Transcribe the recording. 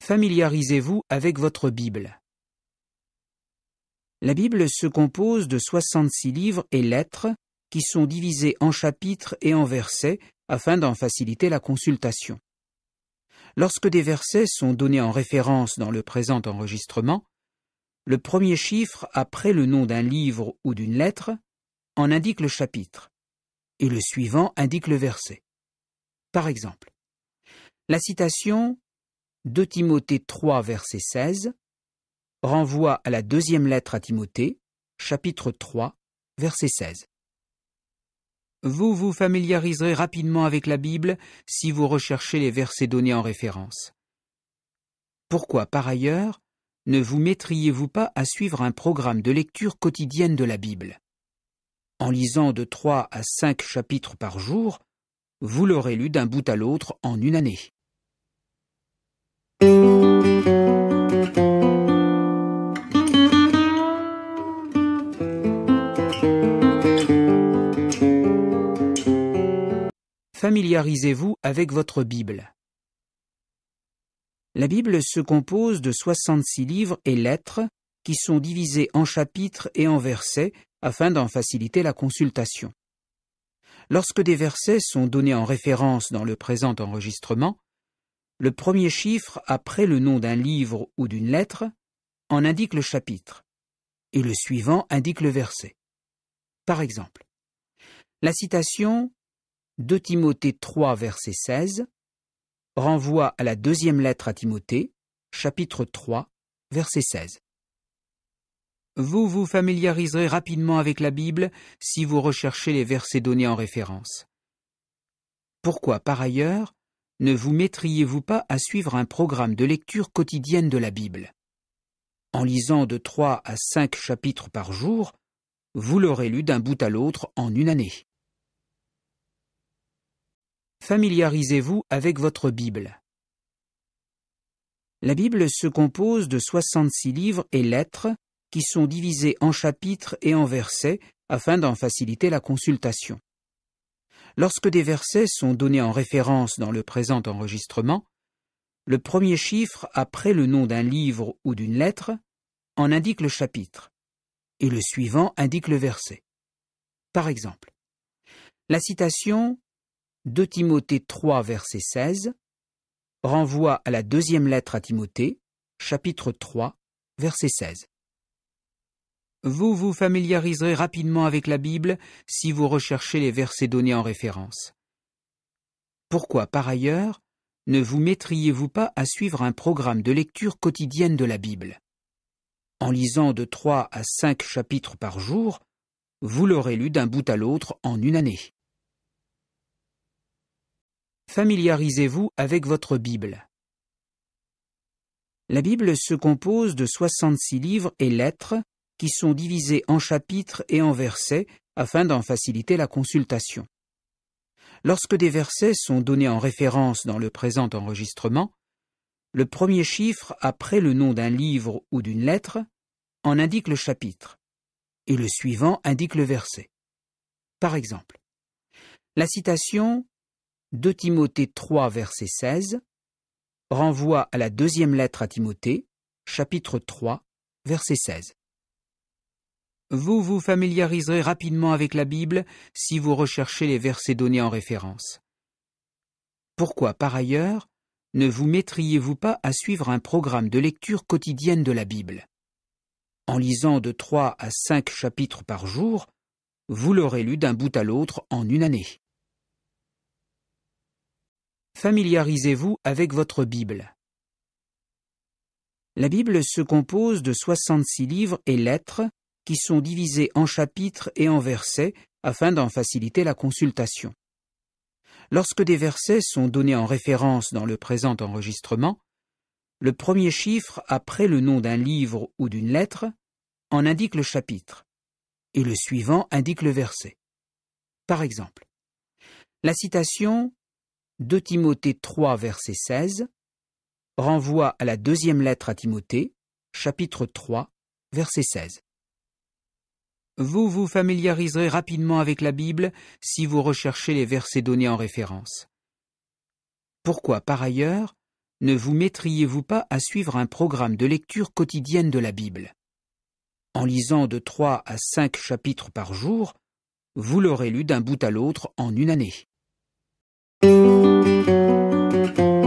Familiarisez-vous avec votre Bible. La Bible se compose de 66 livres et lettres qui sont divisés en chapitres et en versets afin d'en faciliter la consultation. Lorsque des versets sont donnés en référence dans le présent enregistrement, le premier chiffre après le nom d'un livre ou d'une lettre en indique le chapitre, et le suivant indique le verset. Par exemple, la citation 2 Timothée 3 verset 16 renvoie à la deuxième lettre à Timothée, chapitre 3, verset 16. Vous vous familiariserez rapidement avec la Bible si vous recherchez les versets donnés en référence. Pourquoi, par ailleurs, ne vous mettriez-vous pas à suivre un programme de lecture quotidienne de la Bible? En lisant de trois à cinq chapitres par jour, vous l'aurez lu d'un bout à l'autre en une année. Familiarisez-vous avec votre Bible. La Bible se compose de 66 livres et lettres qui sont divisés en chapitres et en versets afin d'en faciliter la consultation. Lorsque des versets sont donnés en référence dans le présent enregistrement, le premier chiffre après le nom d'un livre ou d'une lettre en indique le chapitre, et le suivant indique le verset. Par exemple, la citation 2 Timothée 3 verset 16 renvoie à la deuxième lettre à Timothée, chapitre 3, verset 16. Vous vous familiariserez rapidement avec la Bible si vous recherchez les versets donnés en référence. Pourquoi, par ailleurs, ne vous mettriez-vous pas à suivre un programme de lecture quotidienne de la Bible? En lisant de trois à cinq chapitres par jour, vous l'aurez lu d'un bout à l'autre en une année. Familiarisez-vous avec votre Bible. La Bible se compose de 66 livres et lettres qui sont divisés en chapitres et en versets afin d'en faciliter la consultation. Lorsque des versets sont donnés en référence dans le présent enregistrement, le premier chiffre après le nom d'un livre ou d'une lettre en indique le chapitre, et le suivant indique le verset. Par exemple, la citation 2 Timothée 3 verset 16 renvoie à la deuxième lettre à Timothée, chapitre 3, verset 16. Vous vous familiariserez rapidement avec la Bible si vous recherchez les versets donnés en référence. Pourquoi, par ailleurs, ne vous mettriez-vous pas à suivre un programme de lecture quotidienne de la Bible? En lisant de trois à cinq chapitres par jour, vous l'aurez lu d'un bout à l'autre en une année. Familiarisez-vous avec votre Bible. La Bible se compose de 66 livres et lettres qui sont divisés en chapitres et en versets afin d'en faciliter la consultation. Lorsque des versets sont donnés en référence dans le présent enregistrement, le premier chiffre après le nom d'un livre ou d'une lettre en indique le chapitre, et le suivant indique le verset. Par exemple, la citation 2 Timothée 3 verset 16 renvoie à la deuxième lettre à Timothée, chapitre 3, verset 16. Vous vous familiariserez rapidement avec la Bible si vous recherchez les versets donnés en référence. Pourquoi, par ailleurs, ne vous mettriez-vous pas à suivre un programme de lecture quotidienne de la Bible? En lisant de trois à cinq chapitres par jour, vous l'aurez lu d'un bout à l'autre en une année. Familiarisez-vous avec votre Bible. La Bible se compose de 66 livres et lettres qui sont divisés en chapitres et en versets afin d'en faciliter la consultation. Lorsque des versets sont donnés en référence dans le présent enregistrement, le premier chiffre après le nom d'un livre ou d'une lettre en indique le chapitre, et le suivant indique le verset. Par exemple, la citation 2 Timothée 3 verset 16 renvoie à la deuxième lettre à Timothée, chapitre 3, verset 16. Vous vous familiariserez rapidement avec la Bible si vous recherchez les versets donnés en référence. Pourquoi, par ailleurs, ne vous mettriez-vous pas à suivre un programme de lecture quotidienne de la Bible? En lisant de trois à cinq chapitres par jour, vous l'aurez lu d'un bout à l'autre en une année. Thank you.